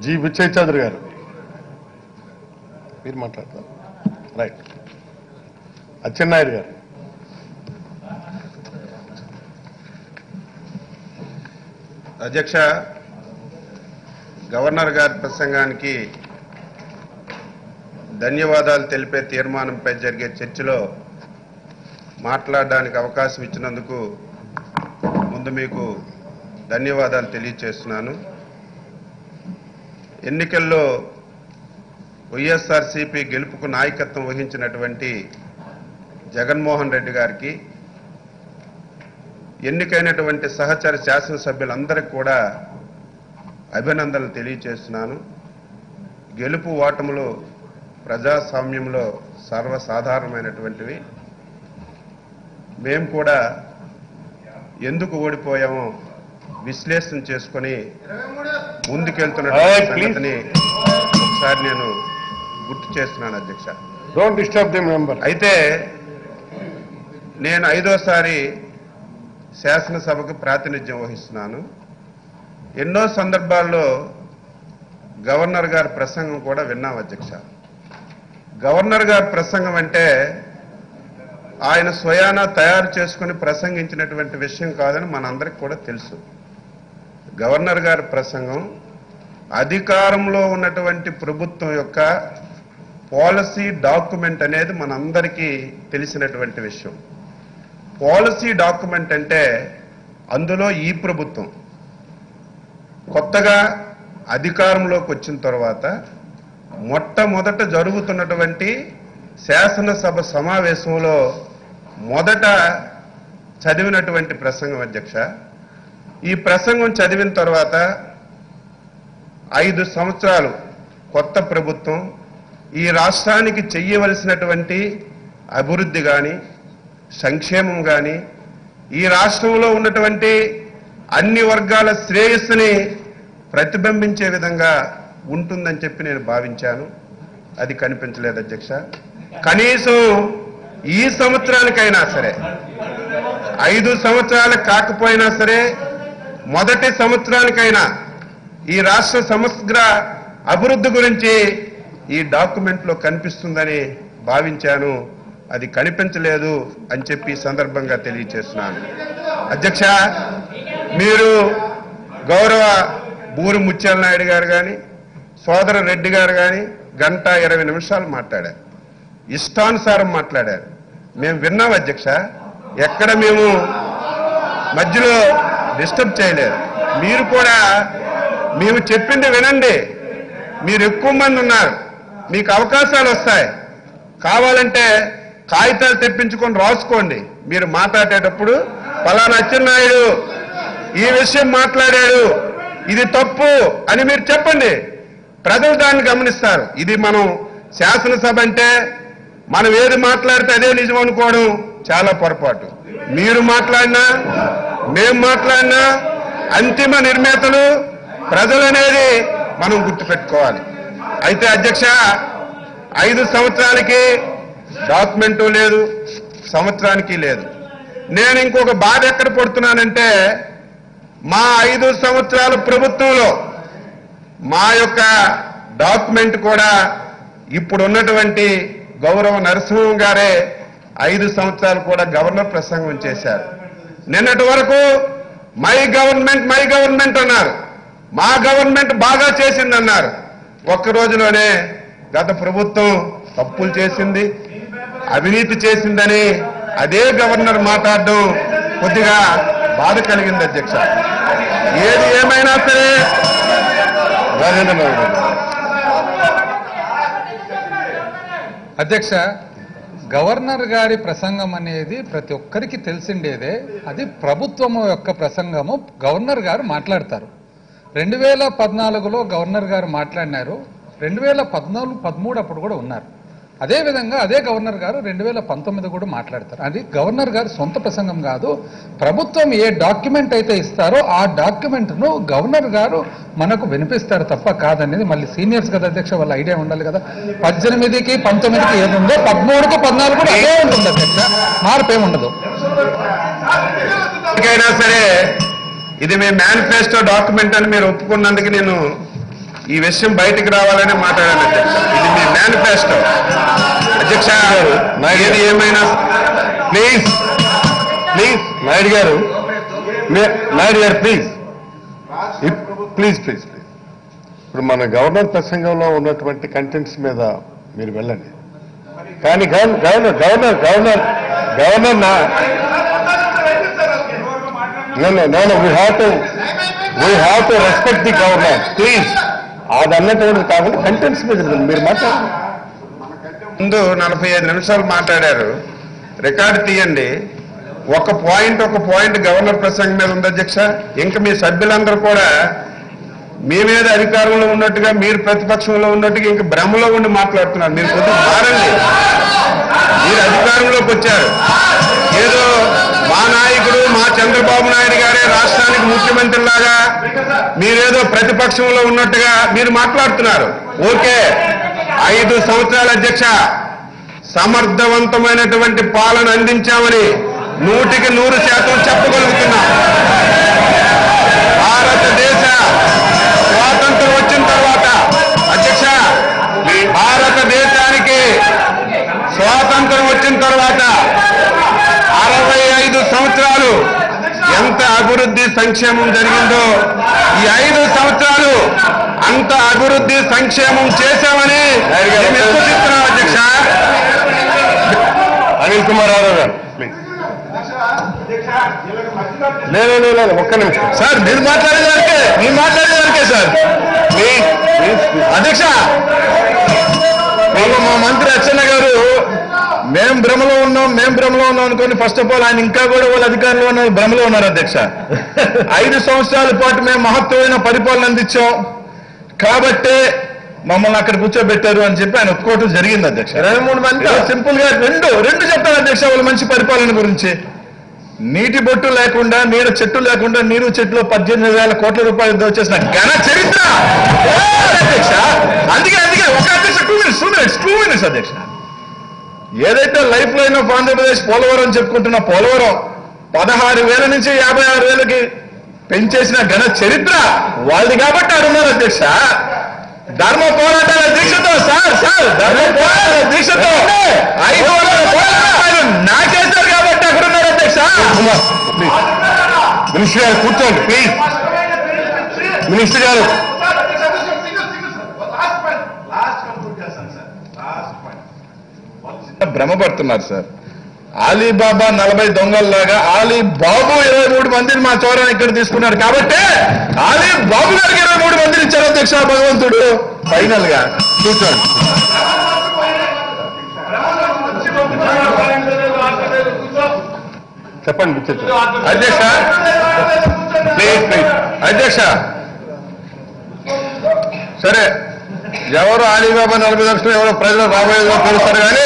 G Buchaiah Chowdary గారు. మీరు మాట్లాడతారు? రైట్. అచ్చెన్నాయుడు గారు. అధ్యక్ష గవర్నర్ గారి ప్రసంగానికి ధన్యవాదాలు తెలిపే తీర్మానంపై జరిగే చర్చలో మాట్లాడడానికి అవకాశం ఇచ్చినందుకు ముందు మీకు ధన్యవాదాలు తెలియచేస్తున్నాను. ఎన్నికల్లో వైఎస్ఆర్సీపీ గెలుపుకు నాయకత్వం వహించినటువంటి జగన్మోహన్ రెడ్డి గారికి ఎన్నికైనటువంటి సహచర శాసనసభ్యులందరికీ కూడా అభినందనలు తెలియచేస్తున్నాను. గెలుపు ఓటములు ప్రజాస్వామ్యంలో సర్వసాధారణమైనటువంటివి. మేము కూడా ఎందుకు ఓడిపోయామో విశ్లేషణ చేసుకొని ముందుకెళ్తున్న. సంగతిని ఒకసారి నేను గుర్తు చేస్తున్నాను అధ్యక్ష. డోంట్ డిస్టర్బ్ ది మెంబర్ అయితే నేను ఐదోసారి శాసనసభకు ప్రాతినిధ్యం వహిస్తున్నాను. ఎన్నో సందర్భాల్లో గవర్నర్ గారి ప్రసంగం కూడా విన్నాం అధ్యక్ష. గవర్నర్ గారి ప్రసంగం అంటే ఆయన స్వయాన తయారు చేసుకుని ప్రసంగించినటువంటి విషయం కాదని మనందరికి కూడా తెలుసు. గవర్నర్ గారి ప్రసంగం అధికారంలో ఉన్నటువంటి ప్రభుత్వం యొక్క పాలసీ డాక్యుమెంట్ అనేది మనందరికీ తెలిసినటువంటి విషయం. పాలసీ డాక్యుమెంట్ అంటే అందులో ఈ ప్రభుత్వం కొత్తగా అధికారంలోకి వచ్చిన తర్వాత మొట్టమొదట జరుగుతున్నటువంటి శాసనసభ సమావేశంలో మొదట చదివినటువంటి ప్రసంగం అధ్యక్ష. ఈ ప్రసంగం చదివిన తర్వాత ఐదు సంవత్సరాలు కొత్త ప్రభుత్వం ఈ రాష్ట్రానికి చెయ్యవలసినటువంటి అభివృద్ధి కానీ సంక్షేమం కానీ ఈ రాష్ట్రంలో ఉన్నటువంటి అన్ని వర్గాల శ్రేయస్సుని ప్రతిబింబించే విధంగా ఉంటుందని చెప్పి నేను భావించాను. అది కనిపించలేదు అధ్యక్ష. కనీసం ఈ సంవత్సరానికైనా సరే ఐదు సంవత్సరాలు కాకపోయినా సరే మొదటి సంవత్సరానికైనా ఈ రాష్ట్ర సమగ్ర అభివృద్ధి గురించి ఈ డాక్యుమెంట్లో కనిపిస్తుందని భావించాను. అది కనిపించలేదు అని చెప్పి సందర్భంగా తెలియచేస్తున్నాను. అధ్యక్ష మీరు గౌరవ బూరి ముత్యాల నాయుడు గారు కానీ సోదర రెడ్డి గారు కానీ గంట ఇరవై నిమిషాలు మాట్లాడారు. ఇష్టానుసారం మాట్లాడారు. మేము విన్నాం అధ్యక్ష ఎక్కడ మేము మధ్యలో డిస్టర్బ్ చేయలేదు. మీరు కూడా మేము చెప్పింది వినండి. మీరు ఎక్కువ మంది ఉన్నారు. మీకు అవకాశాలు వస్తాయి. కావాలంటే కాగితాలు తెప్పించుకొని రాసుకోండి. మీరు మాట్లాడేటప్పుడు పలానా అచ్చెన్నాయుడు ఈ విషయం మాట్లాడాడు. ఇది తప్పు అని మీరు చెప్పండి. ప్రజలు దాన్ని గమనిస్తారు. ఇది మనం శాసనసభ అంటే మనం ఏది మాట్లాడితే అదే నిజం అనుకోవడం చాలా పొరపాటు. మీరు మాట్లాడినా మేం మాట్లాడినా అంతిమ నిర్మేతలు ప్రజలనేది మనం గుర్తుపెట్టుకోవాలి. అయితే అధ్యక్ష ఐదు సంవత్సరాలకి డాక్యుమెంటు లేదు సంవత్సరానికి లేదు. నేను ఇంకొక బాధ ఎక్కడ పడుతున్నానంటే మా ఐదు సంవత్సరాల ప్రభుత్వంలో మా యొక్క డాక్యుమెంట్ కూడా ఇప్పుడు ఉన్నటువంటి గౌరవ నరసింహం గారే ఐదు సంవత్సరాలు కూడా గవర్నర్ ప్రసంగం చేశారు. నిన్నటి వరకు మై గవర్నమెంట్ మై గవర్నమెంట్ అన్నారు. మా గవర్నమెంట్ బాగా చేసిందన్నారు. ఒక్క రోజులోనే గత ప్రభుత్వం తప్పులు చేసింది అవినీతి చేసిందని అదే గవర్నర్ మాట్లాడడం కొద్దిగా బాధ కలిగింది అధ్యక్ష. ఏది ఏమైనా సరే రాజేంద్ర నాయుడు గారు. అధ్యక్ష గవర్నర్ గారి ప్రసంగం అనేది ప్రతి ఒక్కరికి తెలిసిండేదే. అది ప్రభుత్వము యొక్క ప్రసంగము. గవర్నర్ గారు మాట్లాడతారు. రెండు వేల పద్నాలుగులో గవర్నర్ గారు మాట్లాడినారు. రెండు వేల పద్నాలుగు పదమూడు అప్పుడు కూడా ఉన్నారు. అదే విధంగా అదే గవర్నర్ గారు రెండు వేల పంతొమ్మిది కూడా మాట్లాడతారు. అది గవర్నర్ గారు సొంత ప్రసంగం కాదు. ప్రభుత్వం ఏ డాక్యుమెంట్ అయితే ఇస్తారో ఆ డాక్యుమెంట్ను గవర్నర్ గారు మనకు వినిపిస్తారు తప్ప కాదనేది. మళ్ళీ సీనియర్స్ కదా అధ్యక్ష వాళ్ళ ఐడియా ఉండాలి కదా. పద్దెనిమిదికి పంతొమ్మిదికి ఏది ఉందో పదమూడుకి పద్నాలుగు కూడా అదే ఉంటుంది అధ్యక్ష. మార్పు ఉండదు. సరే ఇది మీ మేనిఫెస్టో డాక్యుమెంట్ అని మీరు ఒప్పుకున్నందుకు నేను ఈ విషయం బయటికి రావాలని మాట్లాడాను అధ్యక్ష. ఇది మీ మేనిఫెస్టో అధ్యక్ష ఏది ఏమైనా? ప్లీజ్ ప్లీజ్ నాయుడు గారు మీ- నాయుడు గారు ప్లీజ్ ప్లీజ్ ప్లీజ్ ప్లీజ్ ఇప్పుడు మన గవర్నర్ ప్రసంగంలో ఉన్నటువంటి కంటెంట్స్ మీద మీరు వెళ్ళండి. కానీ గవర్నర్ గవర్నర్ గవర్నర్ గవర్నర్ నా no no no we have to we have to respect the governor please అది అన్నటువంటిది కాకుండా కంటెంట్స్ మీద మీరు మాట్లాడారు ముందు నలభై ఐదు నిమిషాలు మాట్లాడారు. రికార్డు తీయండి. ఒక పాయింట్ ఒక పాయింట్ గవర్నర్ ప్రసంగం మీద ఉంది అధ్యక్ష. ఇంకా మీ సభ్యులందరూ కూడా మేమేదో అధికారంలో ఉన్నట్టుగా మీరు ప్రతిపక్షంలో ఉన్నట్టుగా ఇంకా భ్రమలో ఉండి మాట్లాడుతున్నారు. మీరు కొద్దిగా మారండి. మీరు అధికారంలోకి వచ్చారు. ఏదో మా నాయకుడు మా చంద్రబాబు నాయుడు గారే రాష్ట్రానికి ముఖ్యమంత్రి లాగా మీరేదో ప్రతిపక్షంలో ఉన్నట్టుగా మీరు మాట్లాడుతున్నారు. ఓకే. ఐదు సంవత్సరాల అధ్యక్ష సమర్థవంతమైనటువంటి పాలన అందించామని నూటికి నూరు శాతం చెప్పగలుగుతున్నాం. అభివృద్ధి సంక్షేమం జరిగిందో ఈ ఐదు సంవత్సరాలు అంత అభివృద్ధి సంక్షేమం చేశామని విశ్వసిస్తున్నాం అధ్యక్ష? అనిల్ కుమార్ రావు గారు. లేదు లేదు లేదు ఒక్క నిమిషం. సార్ మీరు మాట్లాడేదానికే మీరు మాట్లాడేదానికే సార్. అధ్యక్ష మా మంత్రి అచ్చెన్న మేం భ్రమలో ఉన్నాం మేం భ్రమలో ఉన్నాం అనుకోని ఫస్ట్ ఆఫ్ ఆల్ ఆయన ఇంకా కూడా వాళ్ళ అధికారంలో ఉన్న భ్రమలో ఉన్నారు అధ్యక్ష. ఐదు సంవత్సరాల పాటు మేము మహత్తరమైన పరిపాలన అందించాం. కాబట్టే మమ్మల్ని అక్కడ కూర్చోబెట్టారు అని చెప్పి ఆయన ఒప్పుకోవటం జరిగింది అధ్యక్ష. ఇరవై మూడు మంది. సింపుల్గా రెండు రెండు చెప్తాను అధ్యక్ష వాళ్ళ మంచి పరిపాలన గురించి. నీటి బొట్టు లేకుండా నీడ చెట్టు లేకుండా నీరు చెట్లు పద్దెనిమిది వేల కోట్ల రూపాయలు దోచేసిన ఘన చరిత్ర. అధ్యక్ష అందుకే అందుకే ఒక అధ్యక్ష two minutes two minutes two minutes అధ్యక్ష. ఏదైతే life line of Andhra Pradesh Polavaram అని చెప్పుకుంటున్న పోలవరం పదహారు వేల నుంచి యాభై ఆరు వేలకి పెంచేసిన ఘన చరిత్ర వాళ్ళది కాబట్టి ఆడున్నారు అధ్యక్ష. ధర్మ పోరాటాల దీక్షతో సార్ సార్ ధర్మ పోరాటాల దీక్షతో ఐదు వందల రూపాయలు నాకేశారు కాబట్టి అక్కడ ఉన్నారు అధ్యక్ష. మినిస్టర్ గారు కూర్చోండి ప్లీజ్ మినిస్టర్ గారు భ్రమపడుతున్నారు సార్. ఆలీబాబా నలభై దొంగల్లాగా ఆలీ బాబు ఇరవై మూడు మందిని మా చౌరాన్ని ఇక్కడ తీసుకున్నారు. కాబట్టి ఆలీ బాబు గారికి ఇరవై మూడు మందిని ఇచ్చారు అధ్యక్ష భగవంతుడు. ఫైనల్గా కూర్చోండి చెప్పండి. అధ్యక్ష అధ్యక్ష సరే ఎవరు ఆలీబాబా నలభై లక్షలు ఎవరో ప్రజలు రాబోయే తెలుస్తారు కానీ